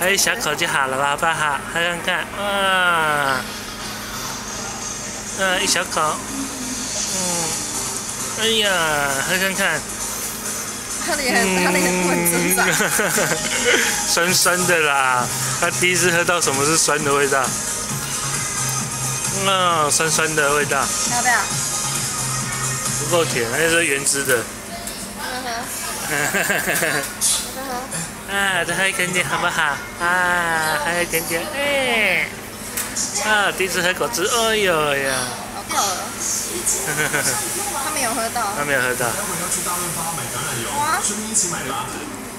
喝一小口就好了吧，好不好？喝看看，啊，嗯，一小口，嗯，哎呀，喝看看，他的也很，他的也很挣扎。酸酸的啦，他第一次喝到什么是酸的味道，嗯，酸酸的味道。要不要？不够甜，还是原汁的。啊，再喝一点点好不好？啊，喝一点点，哎，啊，第一次喝果汁，哎呦呀！好掉了。他没有喝到。他没有喝到。哇！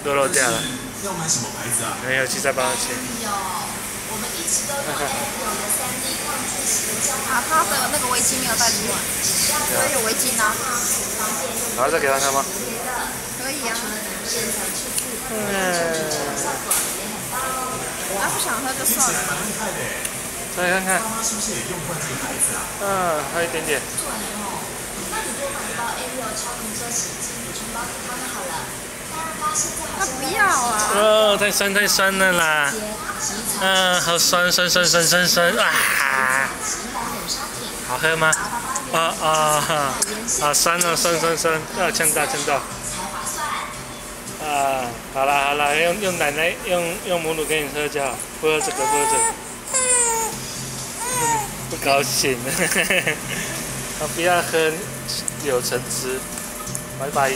都漏掉了。要买什么牌子啊没有，去再帮他切。啊，他的那个围巾没有带出来。他有围巾啊。然后再给他看吗？可以啊。嗯。他不想喝就算了。再看看。嗯，还有一点点。他不要啊。哦，太酸太酸了啦。嗯，好酸酸酸酸酸酸啊！好喝吗？啊啊啊！酸了酸酸酸，啊呛到呛到。啊，好啦好啦，用用奶奶用用母乳给你喝就好，不喝这个不喝这个。不高兴，他不要喝有橙汁，拜拜。